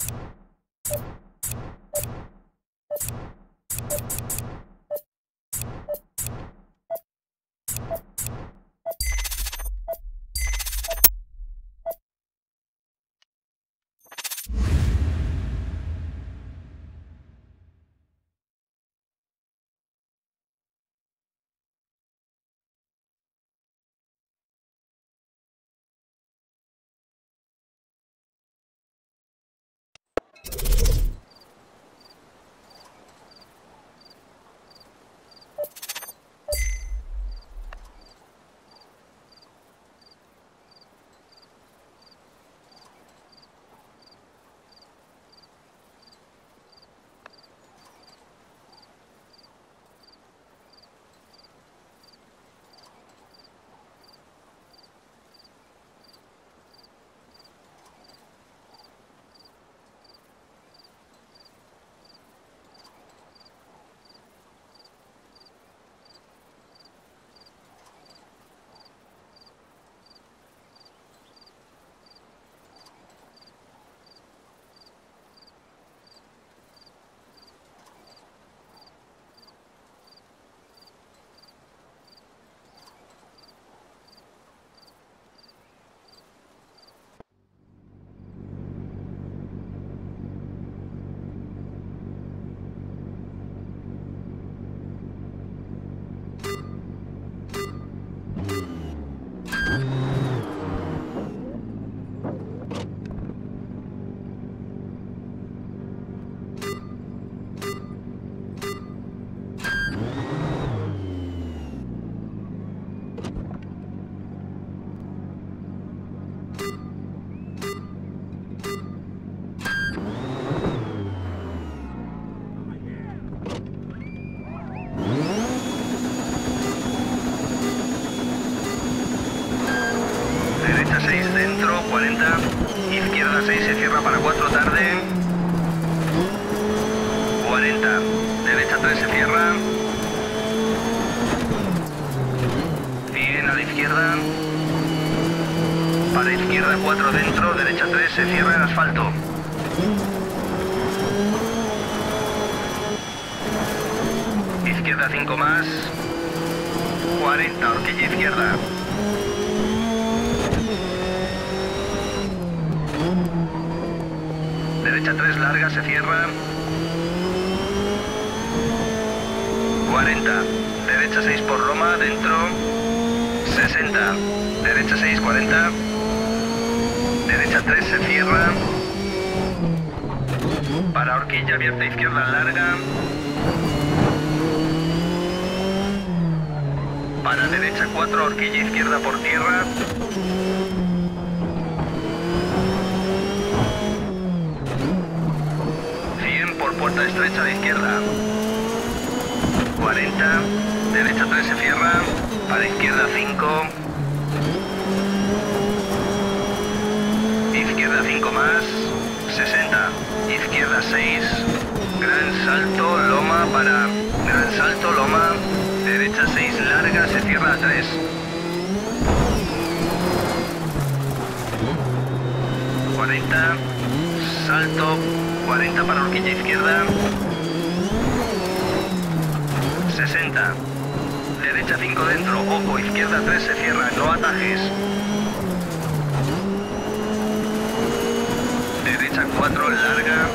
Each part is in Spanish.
Derecha la izquierda. Para izquierda 4 dentro, derecha 3 se cierra en asfalto. Izquierda 5 más. 40, horquilla izquierda. Derecha 3 larga, se cierra. 40. Derecha 6 por Roma, dentro. 60. Derecha 6, 40. Derecha 3 se cierra. Para horquilla abierta izquierda larga. Para derecha 4, horquilla izquierda por tierra. puerta estrecha de izquierda. 40. Derecha 3 se cierra. Para izquierda 5. Izquierda 5 más. 60. Izquierda 6. Gran salto, loma para... Gran salto, loma. Derecha 6 larga, se cierra a 3. ...40... ...salto... 40 para horquilla izquierda. 60. Derecha 5 dentro, ojo, izquierda 3 se cierra, no atajes. Derecha 4 larga.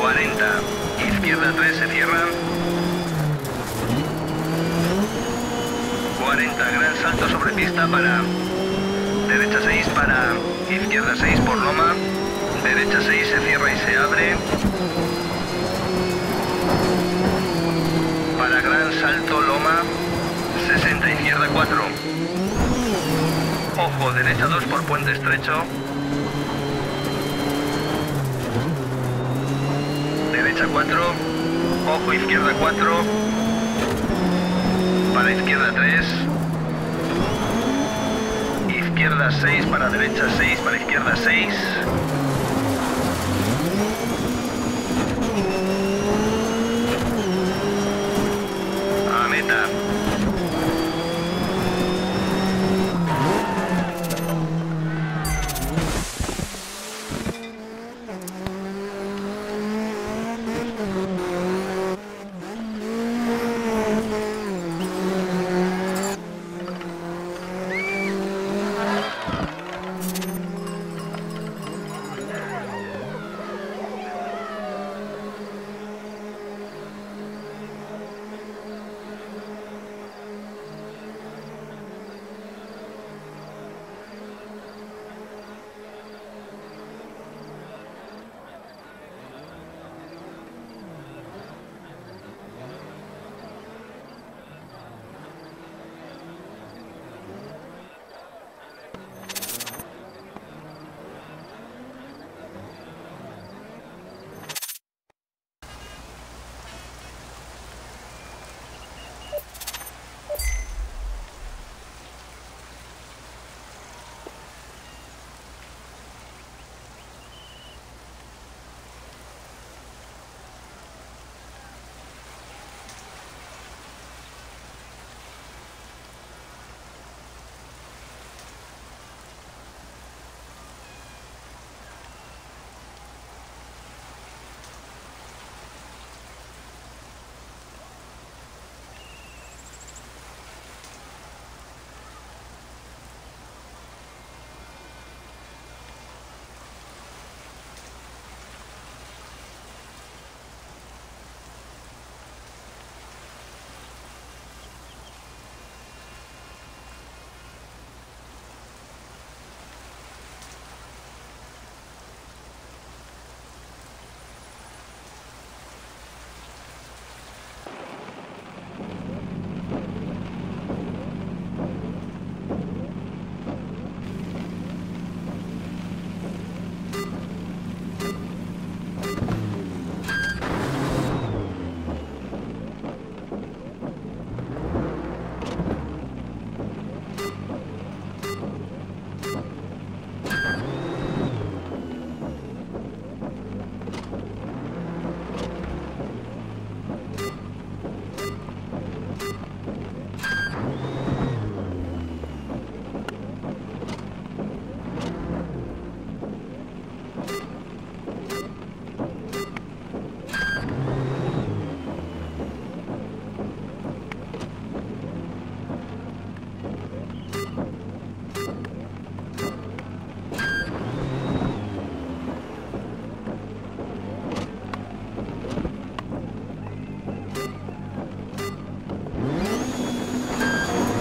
40. Izquierda 3 se cierra. 40. Gran salto sobre pista para... Derecha 6 para... Izquierda 6 por Loma. Derecha 6 se cierra y se abre. Salto Loma. 60 izquierda 4. Ojo, derecha 2 por puente estrecho. Derecha 4. Ojo, izquierda 4. Para izquierda 3 izquierda 6, para derecha 6, para izquierda 6.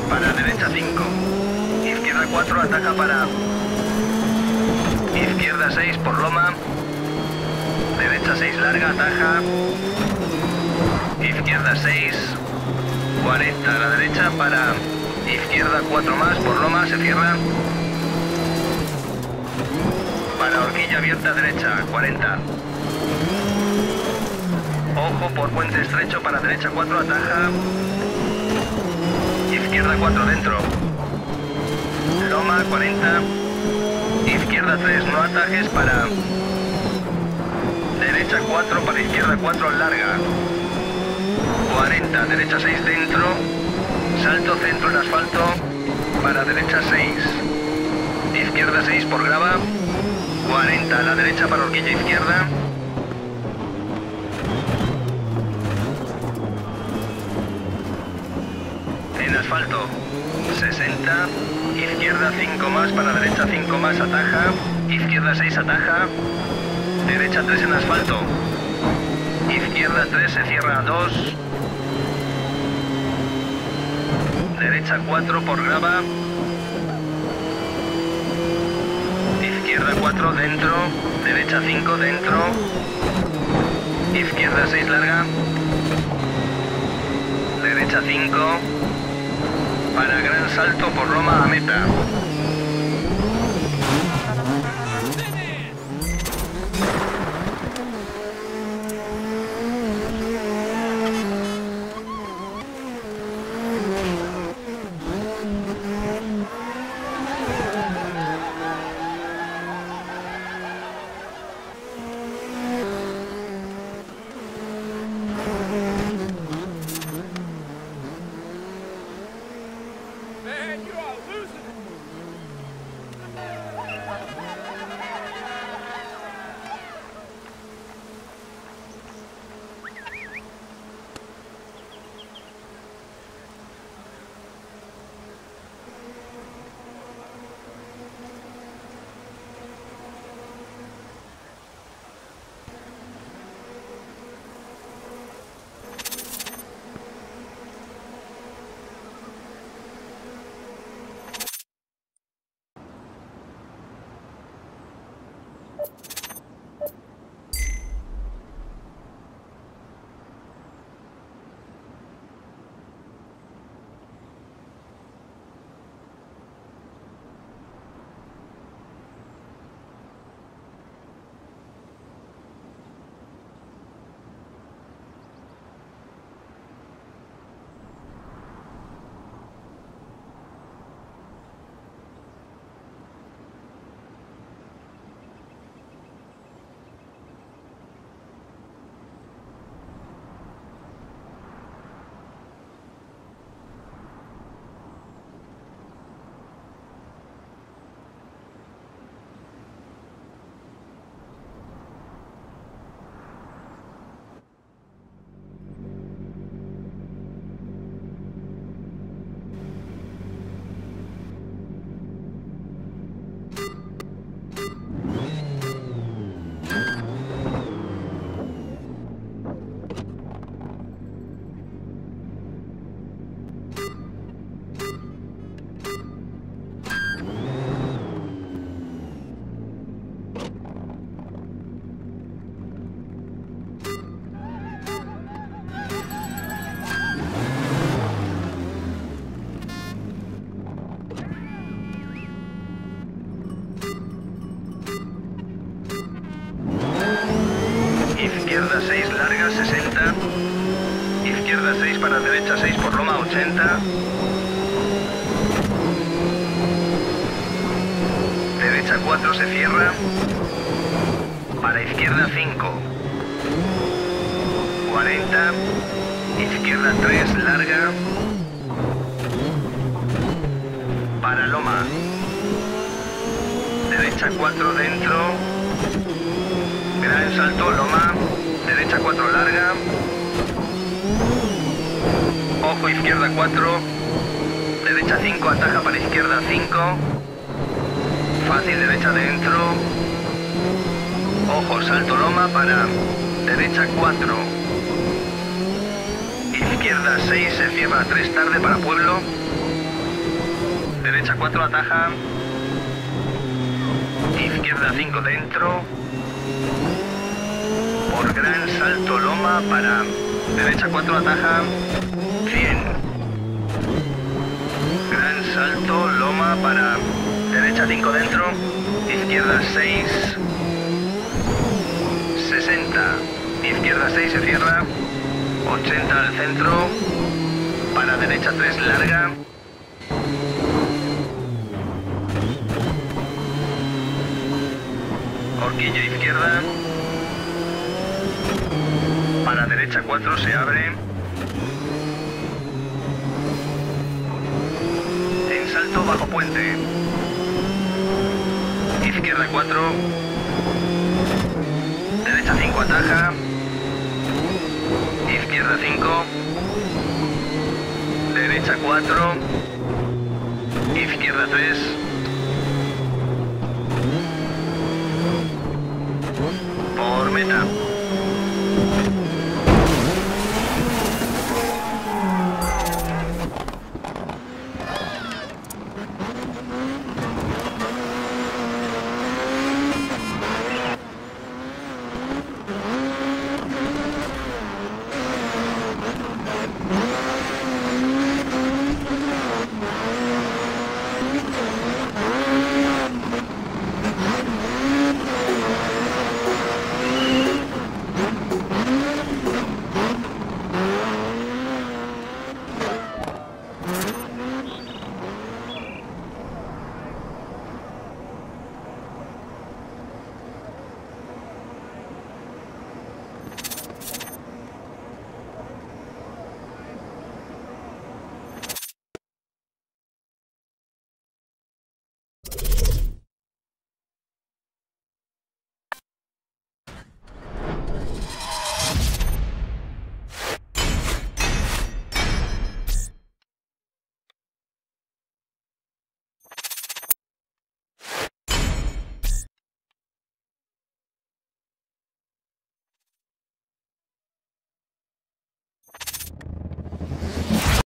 Para derecha 5. Izquierda 4 ataca para... Izquierda 6 por Loma. Derecha 6 larga, ataja. Izquierda 6. 40 a la derecha para izquierda 4 más por Loma, se cierra, para horquilla abierta derecha, 40. Ojo por puente estrecho para derecha 4, ataja. Izquierda 4 dentro. Loma 40. Izquierda 3, no atajes para... Derecha 4 para izquierda 4 larga. 40, derecha 6 dentro. Salto centro en asfalto para derecha 6. Izquierda 6 por grava. 40 a la derecha para horquilla izquierda. En asfalto 60. Izquierda 5 más para derecha 5 más ataja. Izquierda 6 ataja. Derecha 3 en asfalto. Izquierda 3 se cierra a 2. Derecha 4 por grava. Izquierda 4 dentro, derecha 5 dentro, izquierda 6 larga, derecha 5, para gran salto por Roma a meta. Izquierda 6 larga 60. Izquierda 6 para derecha 6 por Roma 80. Derecha 4 se cierra. Para izquierda 5. 40. Izquierda 3 larga. Para Loma. Derecha 4 dentro. Gran salto, Loma. Derecha 4 larga. Ojo izquierda 4. Derecha 5, ataja para izquierda 5. Fácil derecha dentro. Ojo, salto Loma para derecha 4. Izquierda 6, se cierra 3 tarde para Pueblo. Derecha 4, ataja. Izquierda 5 dentro. Por gran salto loma para derecha 4 ataja. 100. Gran salto loma para derecha 5 dentro. Izquierda 6. 60. Izquierda 6 se cierra. 80 al centro. Para derecha 3 larga. Horquilla izquierda. Para derecha 4 se abre. En salto bajo puente. Izquierda 4. Derecha 5 ataja. Izquierda 5. Derecha 4. Izquierda 3. Por meta.